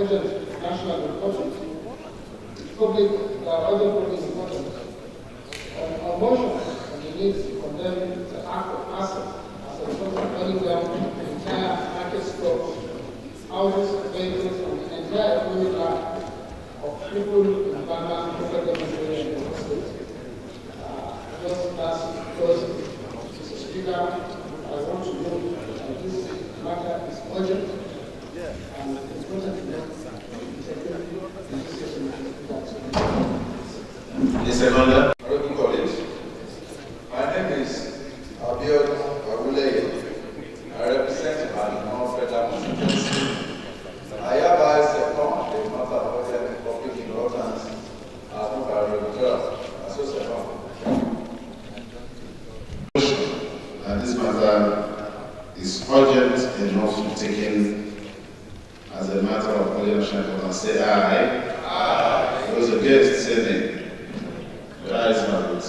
urgent national importance. Uh, public importance. On a motion on the need to condemn the act of as a result of burning down the entire market houses, vehicles, and the entire economic life of people in. Uh, just Mr. Speaker, I want to know that this matter is urgent and it's important to know The Honorable colleagues, my name is Abiodun Awuleye. I represent Ibadan Federal Constituency. I hereby second the matter of urgent public importance as moved by Representative Aso And uh, this matter is urgent enough to be taken as a matter of urgent national. Say aye. Aye. Those against, say nay. The ayes have it.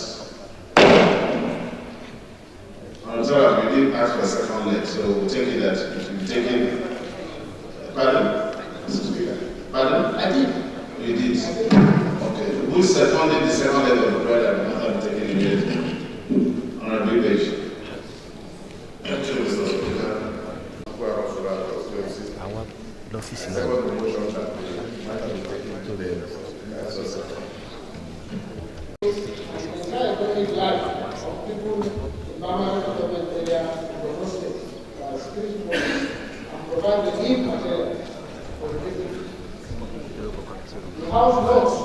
I'm sorry, we didn't ask for a second leg, so we'll take it that it will be taken. Pardon, Mr. Speaker. Pardon? I did. You did? Okay. Who seconded the second leg of the prayer that the matter be taken immediately? Honorable Page. Thank you, Mr. Speaker. àwọn lọ́fíìsì náà Second the motion that the matter be taken to the association. the entire economic life of people in Bama government area of the state by security forces and provide the need material for the people. The House notes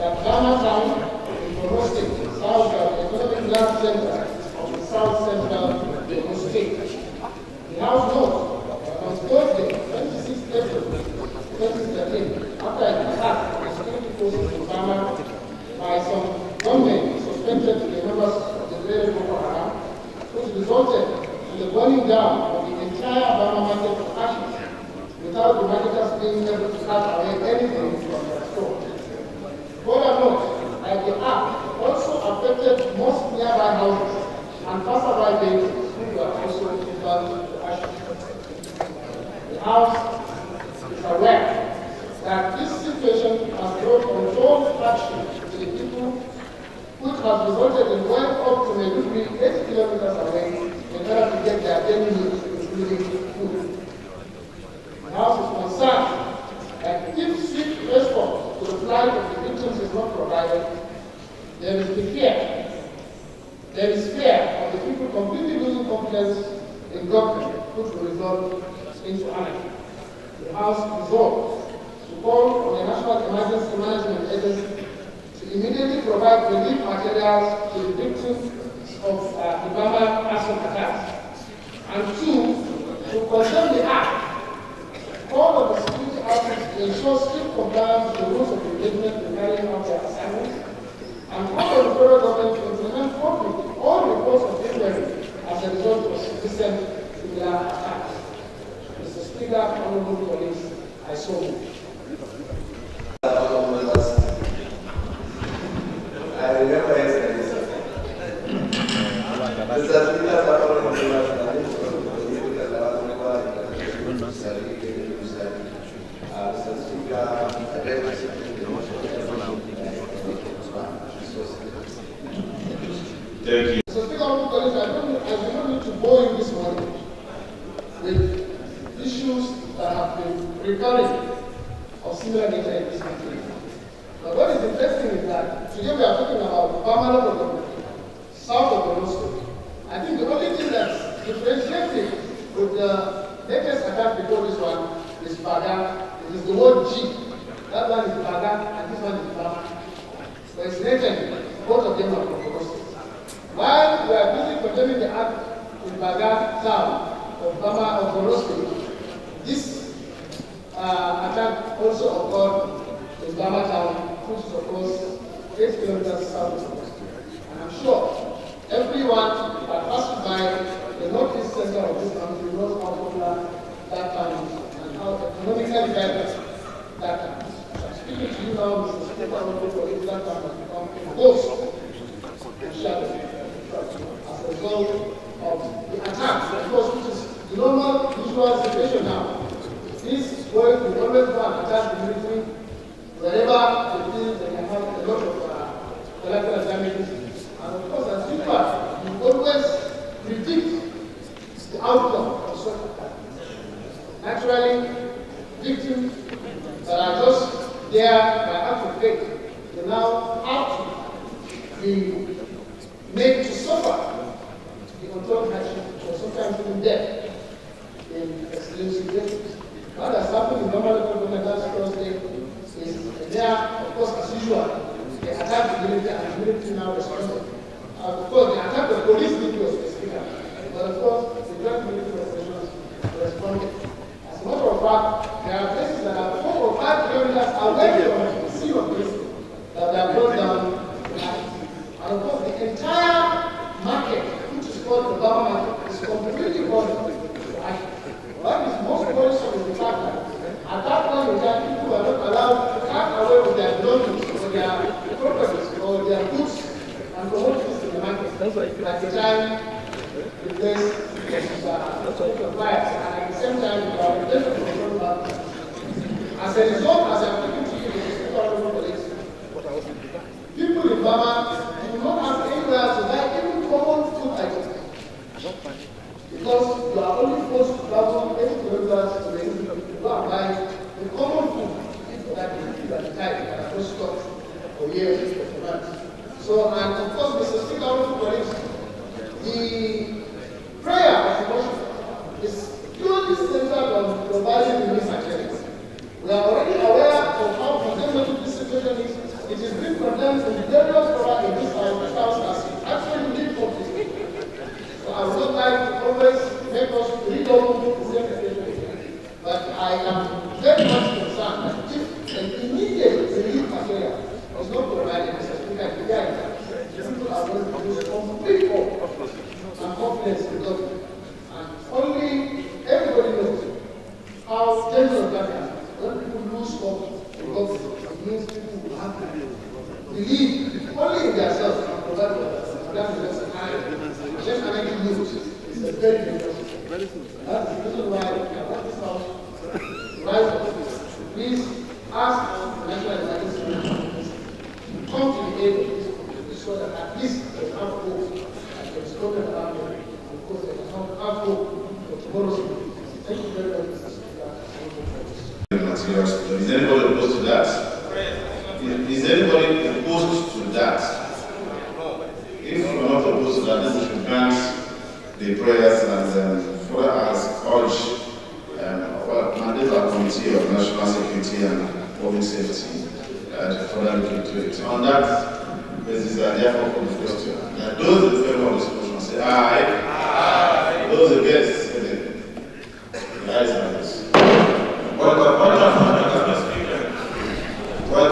that Bama town in Borno state serves as the center of the south central Borno state. The House notes on Thursday, 26 April 2013, after an attack on security forces in Bama by some gunmen suspected to be members of the Red Boko Haram, which resulted in the burning down of the entire Bama market of ashes without the marketers being able to cut away anything from their store. Further note that the act affected most nearby houses and passerby vehicles who were also burned to ashes. The House is aware that this situation has brought untold hardship to the people, which has resulted in going up to Maiduguri, 8 kilometers away, in order to get their daily needs, including food. The House is concerned that if swift response to the plight of the victims is not provided, there is the fear. There is fear of the people completely confidence in government, which will result into anarchy. The House resolves to call on the National Emergency Management Agency to immediately provide relief materials to the victims of uh, the Bama arson attacks. And two, to condemn the act Call on the security outfits to ensure strict compliance with the rules of engagement in carrying out their assignments, and call on the federal government to implement properly all reports of injury as a result of recent similar attacks. Mr. Speaker, honorable colleagues, I so move. I remember yesterday. Mr. Speaker, Honorable members, I need to look at our member, Mr. Speaker, I beg my Thank you. Mr. Speaker, honorable colleagues, I don't, I do not need to bore you this morning with issues that have of similar nature in this country. But what is interesting is that today we are talking about permanent development, south of the Moscow. I think the only thing that's differentiating with the latest attack before this one is Baga. It is the word G. That one is Baga and this one is Bama. Coincidentally, both of them are from the While we are busy condemning the act in Baga town of Bama of Borosky, this uh, attack also occurred in Bama town, which is of course 8 kilometers south of Borosky. And I'm sure everyone that passes by the northeast center of this country knows how popular that town is and how economically vibrant that town is. I'm speaking to you now, Mr. Speaker, honorable colleagues, that town has become a ghost and shadow as a result of the attack, of course, which is, do normal usual situation now. These boys will always go and attack the military wherever they feel they can have a lot of uh, collateral damages. And of course, as usual, you always predict the outcome of such attack. Naturally, victims that are just there by act of faith will now have to be made to suffer the untold hardship or sometimes even death in extreme situations. What has happened in normal government last Thursday is there, of course, as usual, they attack the military and the military now responded. Uh, of course, they attacked the police military specifically, but of course, the drug military operations responded. As a matter of fact, there are places that are four or five kilometers away from the scene of this that they have brought down. And of course, the entire market, which is called the market, is completely gone. At the time, the place was uh, quiet, and at the same time, we were able to control that. As a result, as I'm talking to you, people in Burma do not have anywhere to buy even common food items. Because you are only forced to travel 8 kilometers to the to go and buy the common food that you eat at the time that are not stocked for years or for months. So, and of course, Mr. Speaker, also colleagues, the prayer of worship is purely centered on providing the materials. We are already aware of how condemnable this situation is. It is being condemned in various forums in this house, this as actually need conflict. So I would not like to always make us redouble the same. But I am very much concerned that if an immediate relief material is not provided, Mr. Speaker, again, people are going to lose complete hope and confidence in government. And only everybody knows dangerous that is. When people lose hope government, it means people will have to believe only in themselves and provide for themselves. That is just an just an empty news. It's a very thing. That's the reason why I want this house rise. Please ask the National Management to come to the aid of this country so that at least they have hope can spoken about. And of they have hope for tomorrow's. Thank you very much. Is anybody opposed to that? Is, is anybody opposed to that? If you are not opposed to that, then we should grant the prayers and um, further ask, urge um, mandate our Committee of National Security and Public Safety uh, to further look into it. On that basis, I therefore put the question that those in favor of this motion say aye. aye. Those against